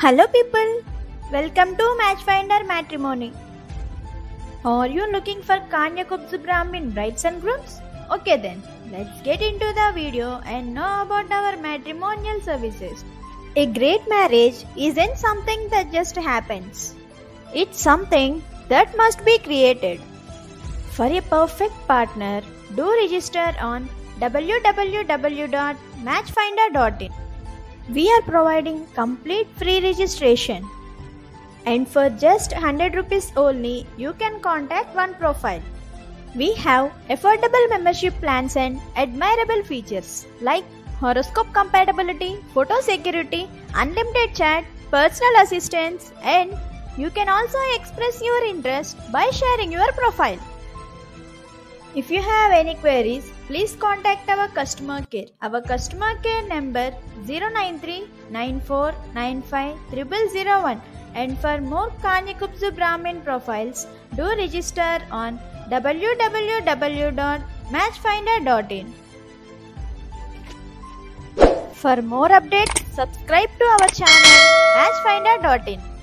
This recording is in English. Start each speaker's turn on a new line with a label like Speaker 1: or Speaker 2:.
Speaker 1: Hello, people. Welcome to Matchfinder Matrimony. Are you looking for Kanyakubja Brahmin brides and grooms? Okay, then let's get into the video and know about our matrimonial services. A great marriage isn't something that just happens, it's something that must be created. For a perfect partner, do register on www.matchfinder.in. We are providing complete free registration. And for just 100 rupees only, you can contact one profile. We have affordable membership plans and admirable features like horoscope compatibility, photo security, unlimited chat, personal assistance, and you can also express your interest by sharing your profile. If you have any queries, please contact our customer care. Our customer care number 093 9495 and for more Kanyakubja Brahmin profiles, do register on www.matchfinder.in. For more updates, subscribe to our channel Matchfinder.in.